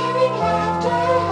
cheering laughter.